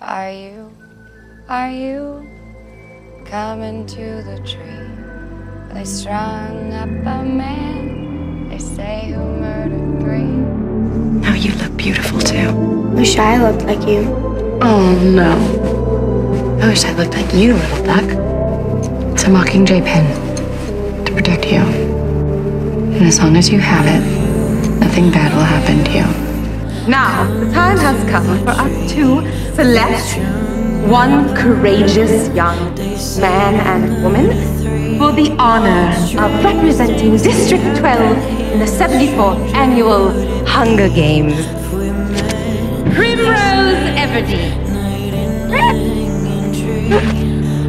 Are you, are you coming to the tree? They strung up a man, they say who murdered three. Oh, you look beautiful too. Wish I looked like you. Oh no. I wish I looked like you, little duck. It's a Mockingjay pin to protect you. And as long as you have it, nothing bad will happen to you. Now, the time has come for us to select one courageous young man and woman for the honor of representing District 12 in the 74th Annual Hunger Games. Primrose Everdeen.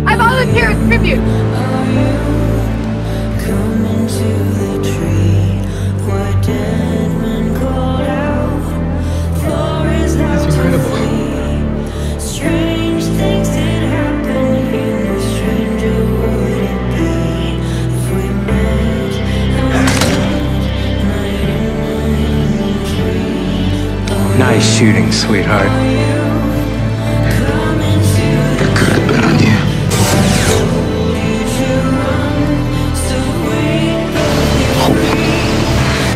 I volunteer as tribute. Nice shooting, sweetheart. I could have bet on you. Hope.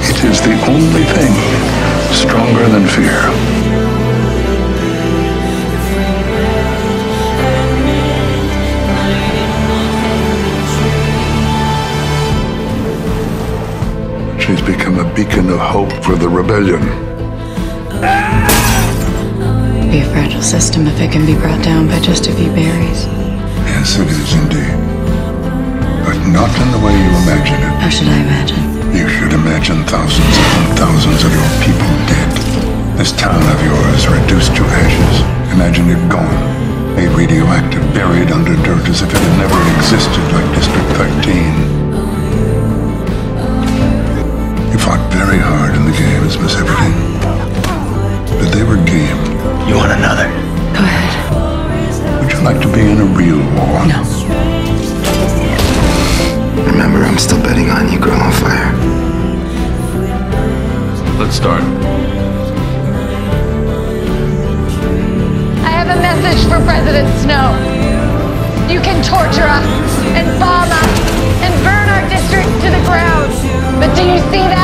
It is the only thing stronger than fear. She's become a beacon of hope for the rebellion. Be a fragile system if it can be brought down by just a few berries. Yes, it is indeed. But not in the way you imagine it. How should I imagine? You should imagine thousands upon thousands of your people dead. This town of yours reduced to ashes. Imagine it gone. Made radioactive, buried under dirt as if it had never existed like District 13. You fought very hard in the games, Miss Everdeen. But they were game. You want another? Go ahead. Would you like to be in a real war? No. Remember, I'm still betting on you, Girl on Fire. Let's start. I have a message for President Snow. You can torture us and bomb us and burn our district to the ground. But do you see that?